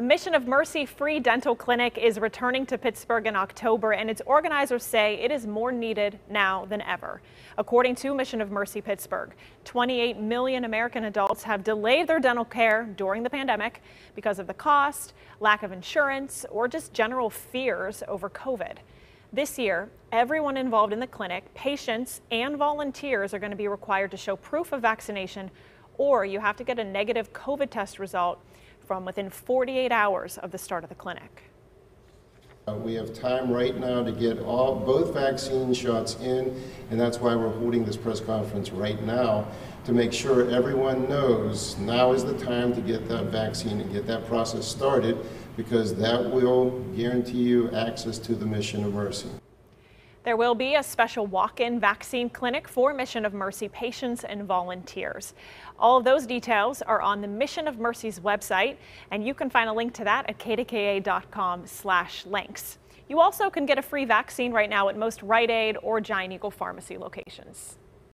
The Mission of Mercy Free Dental Clinic is returning to Pittsburgh in October, and its organizers say it is more needed now than ever. According to Mission of Mercy Pittsburgh, 28 million American adults have delayed their dental care during the pandemic because of the cost, lack of insurance, or just general fears over COVID. This year, everyone involved in the clinic, patients and volunteers, are going to be required to show proof of vaccination, or you have to get a negative COVID test result from within 48 hours of the start of the clinic. Uh, we have time right now to get all both vaccine shots in, and that's why we're holding this press conference right now to make sure everyone knows now is the time to get that vaccine and get that process started because that will guarantee you access to the mission of mercy. There will be a special walk-in vaccine clinic for Mission of Mercy patients and volunteers. All of those details are on the Mission of Mercy's website, and you can find a link to that at kdka.com slash links. You also can get a free vaccine right now at most Rite Aid or Giant Eagle Pharmacy locations.